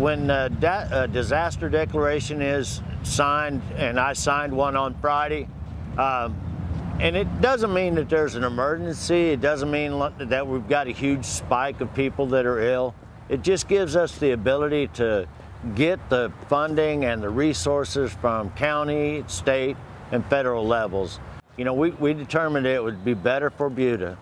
when uh, da- uh, disaster declaration is signed, and I signed one on Friday, um, and it doesn't mean that there's an emergency. It doesn't mean that we've got a huge spike of people that are ill. It just gives us the ability to get the funding and the resources from county, state, and federal levels. You know, we, we determined it would be better for Buda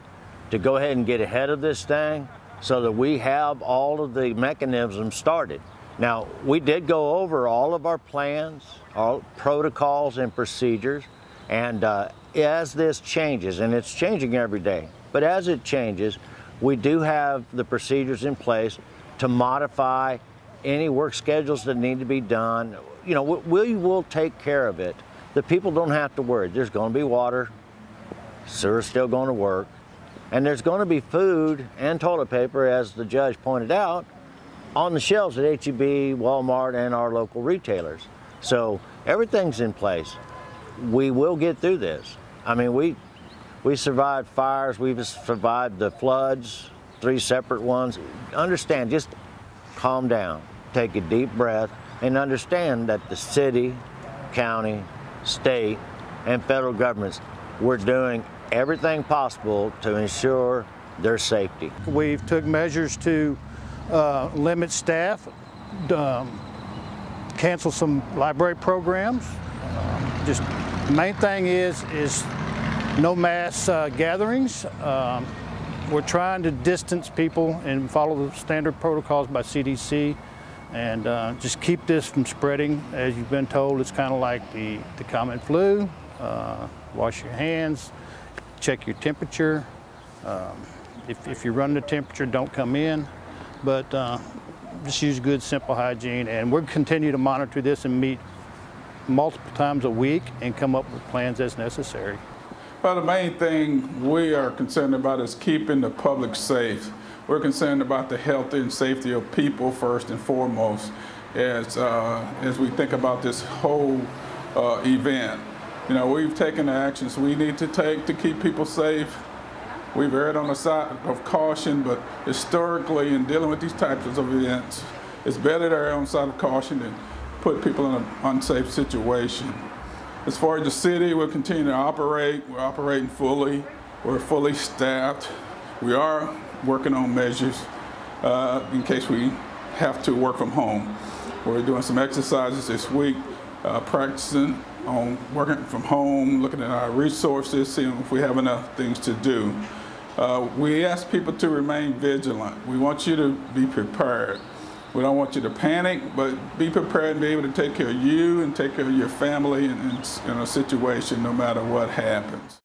to go ahead and get ahead of this thing so that we have all of the mechanisms started. Now, we did go over all of our plans, all protocols and procedures, and uh, as this changes, and it's changing every day, but as it changes, we do have the procedures in place to modify any work schedules that need to be done. You know, we will take care of it. The people don't have to worry. There's going to be water, sewer's still going to work, and there's going to be food and toilet paper, as the judge pointed out, on the shelves at HEB, Walmart, and our local retailers. So everything's in place. We will get through this. I mean, we we survived fires. We've survived the floods, three separate ones. Understand, just calm down, take a deep breath, and understand that the city, county, state, and federal governments, we're doing everything possible to ensure their safety. We've took measures to uh, limit staff, um, cancel some library programs. Just the main thing is is no mass uh, gatherings. Um, we're trying to distance people and follow the standard protocols by CDC and uh, just keep this from spreading. As you've been told, it's kind of like the, the common flu. Uh, wash your hands, check your temperature. Um, if, if you run the temperature, don't come in. But uh, just use good, simple hygiene. And we'll continue to monitor this and meet multiple times a week and come up with plans as necessary. Well, the main thing we are concerned about is keeping the public safe. We're concerned about the health and safety of people first and foremost as, uh, as we think about this whole uh, event. You know, we've taken the actions we need to take to keep people safe. We've erred on the side of caution, but historically, in dealing with these types of events, it's better to err on the side of caution than put people in an unsafe situation. As far as the city, we'll continue to operate. We're operating fully. We're fully staffed. We are working on measures uh, in case we have to work from home. We're doing some exercises this week, uh, practicing on working from home, looking at our resources, seeing if we have enough things to do. Uh, we ask people to remain vigilant. We want you to be prepared. We don't want you to panic, but be prepared and be able to take care of you and take care of your family in, in, in a situation no matter what happens.